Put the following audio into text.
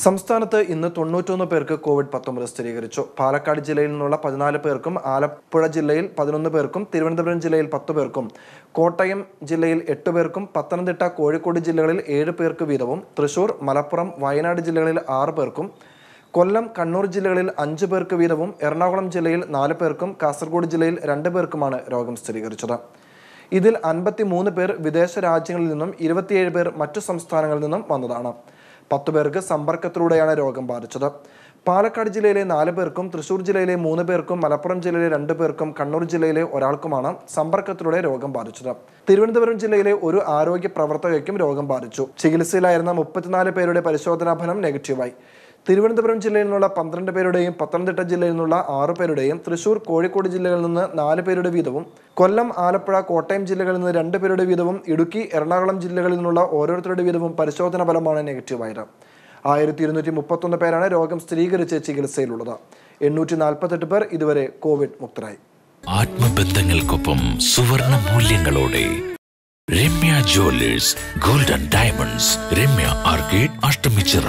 സംസ്ഥാനത്ത് ഇന്ന് തൊണ്ണൂറ്റൊന്ന് പേർക്ക് കോവിഡ് പത്തൊമ്പത് സ്ഥിരീകരിച്ചു. പാലക്കാട് ജില്ലയിൽ നിന്നുള്ള പതിനാല് പേർക്കും ആലപ്പുഴ ജില്ലയിൽ പതിനൊന്ന് പേർക്കും തിരുവനന്തപുരം ജില്ലയിൽ പത്ത് പേർക്കും കോട്ടയം ജില്ലയിൽ എട്ട് പേർക്കും പത്തനംതിട്ട കോഴിക്കോട് ജില്ലകളിൽ ഏഴ് പേർക്ക് വീതവും തൃശൂർ മലപ്പുറം വയനാട് ജില്ലകളിൽ ആറ് പേർക്കും കൊല്ലം കണ്ണൂർ ജില്ലകളിൽ അഞ്ച് പേർക്ക് വീതവും എറണാകുളം ജില്ലയിൽ നാല് പേർക്കും കാസർഗോഡ് ജില്ലയിൽ രണ്ട് പേർക്കുമാണ് രോഗം സ്ഥിരീകരിച്ചത്. ഇതിൽ അൻപത്തി പേർ വിദേശ രാജ്യങ്ങളിൽ നിന്നും ഇരുപത്തിയേഴ് പേർ മറ്റു സംസ്ഥാനങ്ങളിൽ നിന്നും വന്നതാണ്. പത്ത് പേർക്ക് സമ്പർക്കത്തിലൂടെയാണ് രോഗം ബാധിച്ചത്. പാലക്കാട് ജില്ലയിലെ നാല് പേർക്കും തൃശൂർ ജില്ലയിലെ മൂന്ന് പേർക്കും മലപ്പുറം ജില്ലയിലെ രണ്ട് പേർക്കും കണ്ണൂർ ജില്ലയിലെ ഒരാൾക്കുമാണ് സമ്പർക്കത്തിലൂടെ രോഗം ബാധിച്ചത്. തിരുവനന്തപുരം ജില്ലയിലെ ഒരു ആരോഗ്യ പ്രവർത്തകയ്ക്കും രോഗം ബാധിച്ചു. ചികിത്സയിലായിരുന്ന മുപ്പത്തിനാല് പേരുടെ പരിശോധനാ ഫലം നെഗറ്റീവായി. തിരുവനന്തപുരം ജില്ലയിൽ നിന്നുള്ള പന്ത്രണ്ട് പേരുടെയും പത്തനംതിട്ട ജില്ലയിൽ നിന്നുള്ള ആറ് പേരുടെയും തൃശൂർ കോഴിക്കോട് ജില്ലകളിൽ നിന്ന് നാല് പേരുടെ വീതവും കൊല്ലം ആലപ്പുഴ കോട്ടയം ജില്ലകളിൽ നിന്ന് രണ്ട് പേരുടെ വീതവും ഇടുക്കി എറണാകുളം ജില്ലകളിൽ നിന്നുള്ള ഓരോരുത്തരുടെ വീതവും പരിശോധന ഫലമാണ് നെഗറ്റീവായത് ആയിരത്തി ഇരുന്നൂറ്റി മുപ്പത്തൊന്ന് പേരാണ് രോഗം സ്ഥിരീകരിച്ച് ചികിത്സയിലുള്ളത്. എണ്ണൂറ്റി നാൽപ്പത്തെട്ട് പേർ ഇതുവരെ കോവിഡ് മുക്തരായി. ആത്മബന്ധങ്ങൾക്കൊപ്പം സുവർണ മൂല്യങ്ങളോടെ Ramya Jewellers Golden Diamonds. Ramya Arcade Ashtamichira.